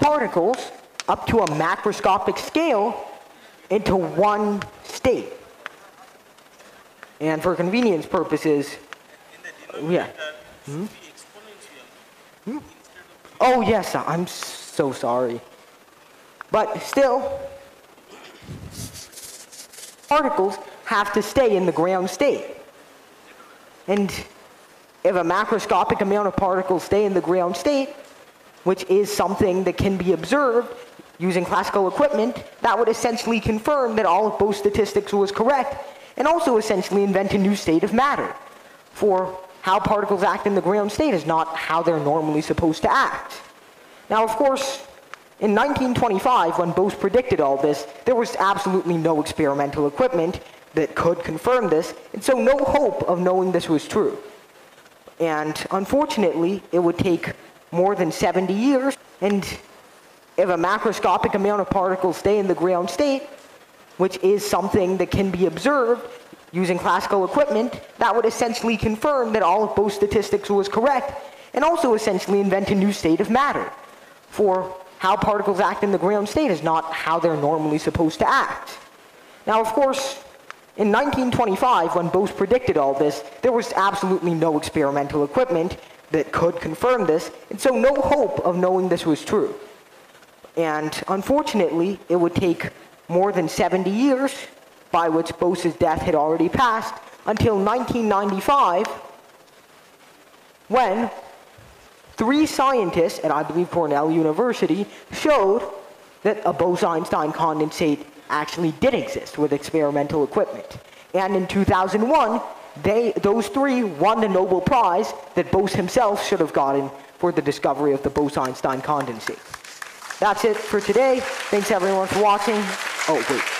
particles up to a macroscopic scale into one state. And for convenience purposes, yeah. Hmm? Hmm? Oh, yes, I'm so sorry. But still, particles have to stay in the ground state. And if a macroscopic amount of particles stay in the ground state, which is something that can be observed using classical equipment, that would essentially confirm that all of Bose's statistics was correct, and also essentially invent a new state of matter. For how particles act in the ground state is not how they're normally supposed to act. Now, of course, in 1925, when Bose predicted all this, there was absolutely no experimental equipment that could confirm this, and so no hope of knowing this was true. And unfortunately, it would take more than 70 years, and if a macroscopic amount of particles stay in the ground state, which is something that can be observed using classical equipment, that would essentially confirm that all of Bose's statistics was correct, and also essentially invent a new state of matter. For how particles act in the ground state is not how they're normally supposed to act. Now, of course, in 1925, when Bose predicted all this, there was absolutely no experimental equipment that could confirm this, and so no hope of knowing this was true. And unfortunately, it would take more than 70 years, by which Bose's death had already passed, until 1995, when three scientists at, I believe, Cornell University showed that a Bose-Einstein condensate actually did exist with experimental equipment. And in 2001, they, those three won the Nobel Prize that Bose himself should have gotten for the discovery of the Bose-Einstein condensate. That's it for today. Thanks everyone for watching. Oh, wait.